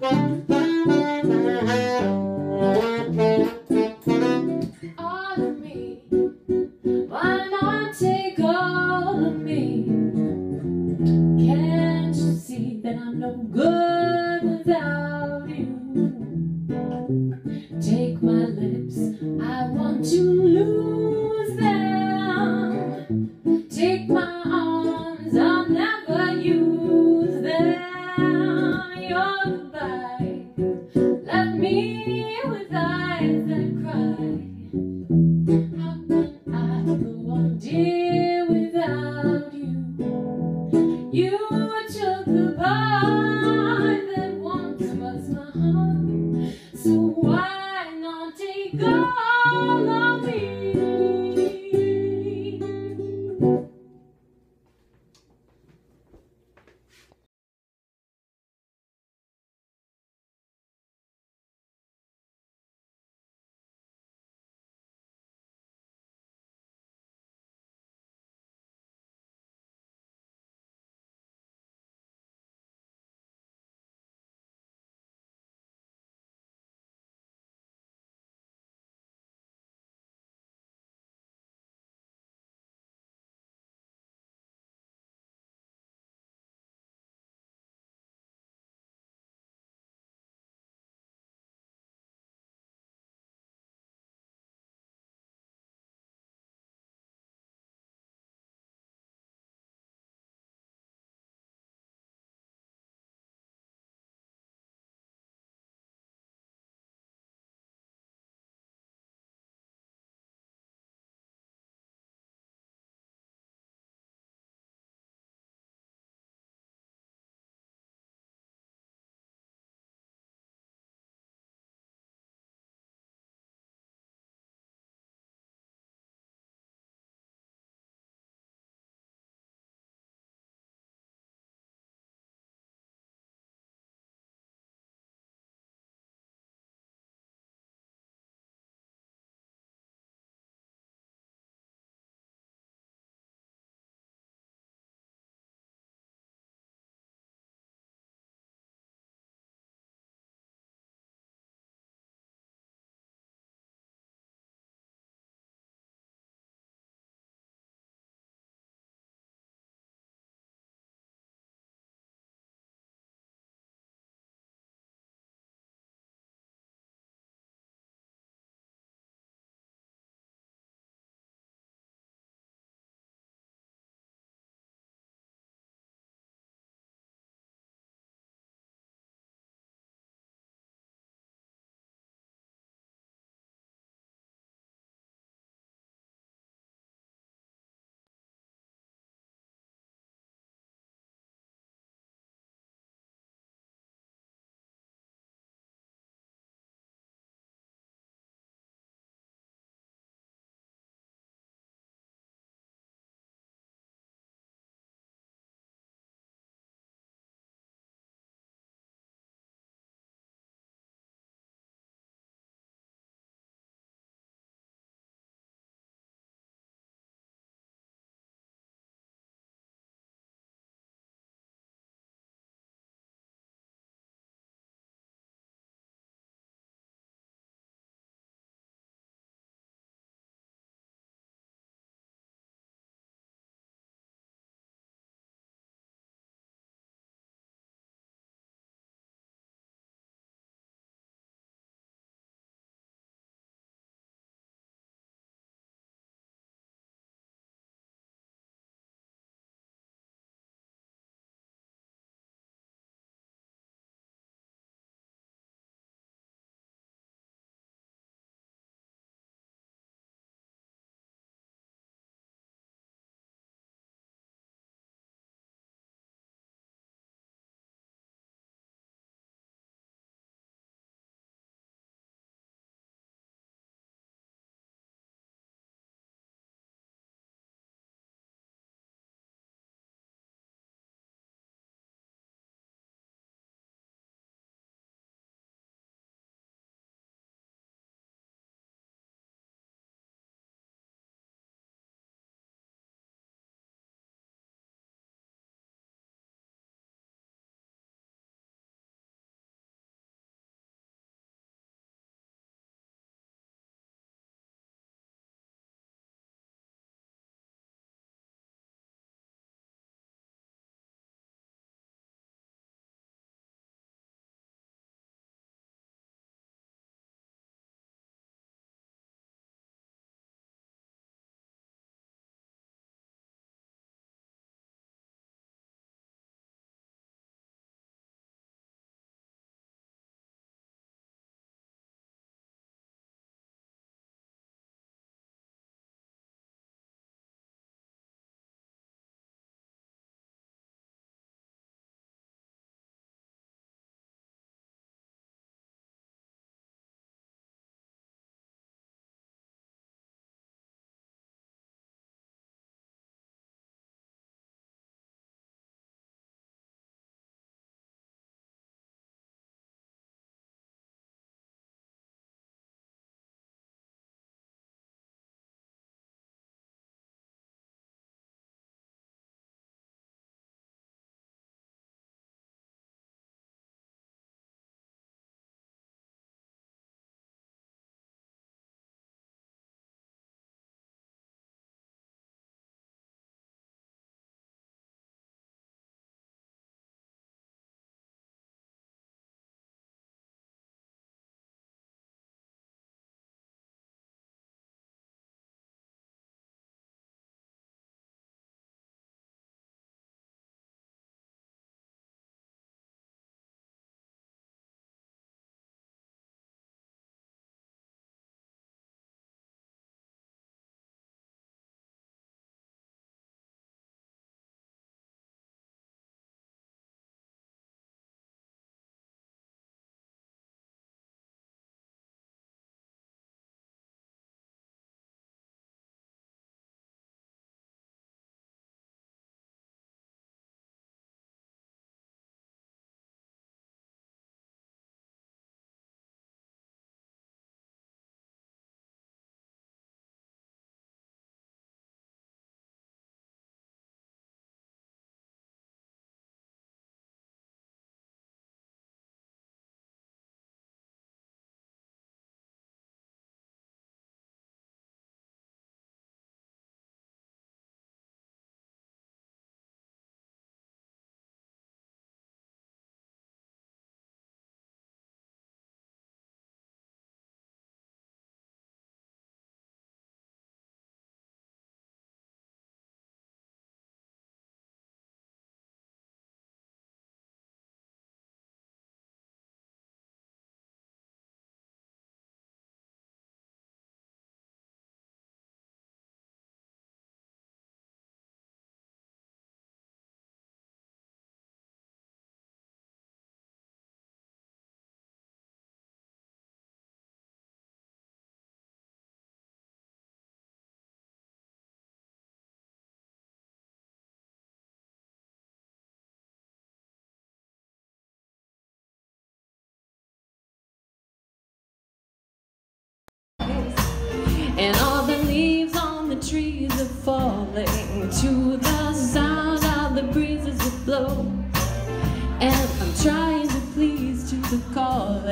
All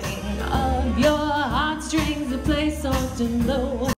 of your heartstrings, the place and low.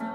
no.